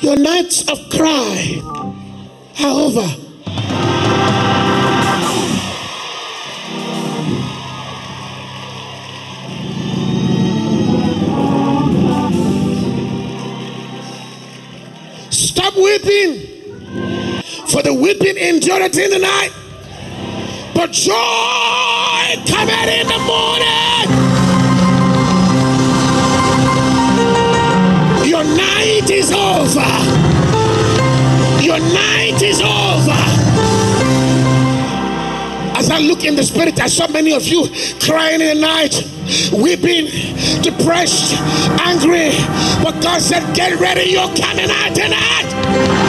Your nights of cry are over. Stop weeping, for the weeping endureth in the night, but joy cometh in the morning. Is over. Your night is over. As I look in the spirit, I saw many of you crying in the night, weeping, depressed, angry. But God said, Get ready, you're coming out tonight.